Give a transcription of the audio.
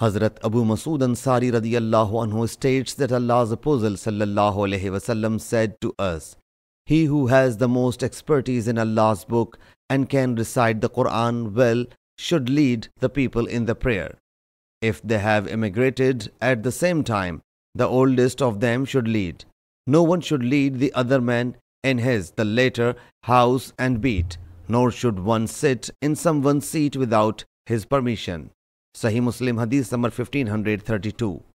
Hazrat Abu Masood Ansari radiallahu anhu states that Allah's Apostle sallallahu alaihi wasallam said to us, He who has the most expertise in Allah's book and can recite the Quran well should lead the people in the prayer. If they have emigrated at the same time, the oldest of them should lead. No one should lead the other man in his, the later, house and beat, nor should one sit in someone's seat without his permission. सही मुस्लिम हदीस number 1532